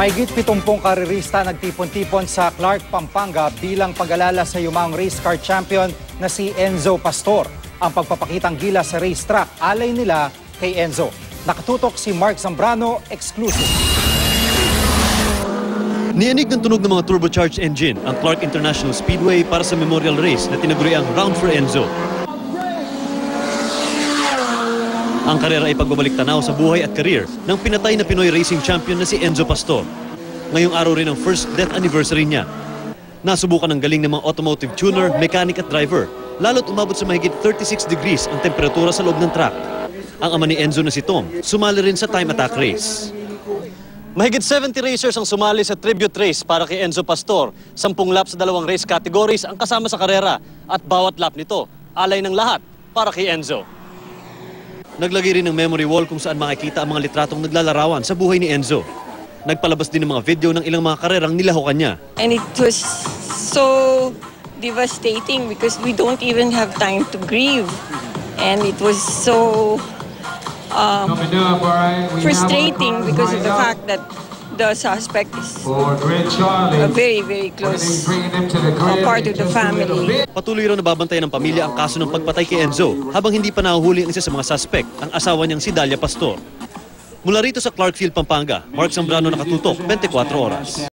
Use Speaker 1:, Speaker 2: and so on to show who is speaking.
Speaker 1: Mahigit 70 karerista nagtipon-tipon sa Clark, Pampanga bilang pag-alala sa yumaong race car champion na si Enzo Pastor. Ang pagpapakitang gila sa racetrack, alay nila kay Enzo. Nakatutok si Mark Zambrano, exclusive.
Speaker 2: Niyanig ng tunog ng mga turbocharged engine ang Clark International Speedway para sa memorial race na tinaguriang Round for Enzo. Ang karera ay pagbabalik tanaw sa buhay at career ng pinatay na Pinoy racing champion na si Enzo Pastor. Ngayong araw rin ang first death anniversary niya. Nasubukan ng galing ng mga automotive tuner, mechanic at driver, lalo't umabot sa mahigit 36 degrees ang temperatura sa loob ng truck. Ang ama ni Enzo na si Tom, sumali rin sa time attack race. Mahigit 70 racers ang sumali sa tribute race para kay Enzo Pastor. Sampung lap sa dalawang race categories ang kasama sa karera at bawat lap nito, alay ng lahat para kay Enzo. Naglagay rin ng memory wall kung saan makikita ang mga litratong naglalarawan sa buhay ni Enzo. Nagpalabas din ng mga video ng ilang mga karerang nilahukan niya.
Speaker 3: And it was so devastating because we don't even have time to grieve. And it was so um, frustrating because of the fact that the suspect is a very, very close uh, part of the family.
Speaker 2: Patuloy raw nababantayan ng pamilya ang kaso ng pagpatay kay Enzo habang hindi pa nahuhuli ang isa sa mga suspect, ang asawa niyang si Dalia Pastor. Mula rito sa Clarkfield, Pampanga, Mark Zambrano nakatutok, 24 oras.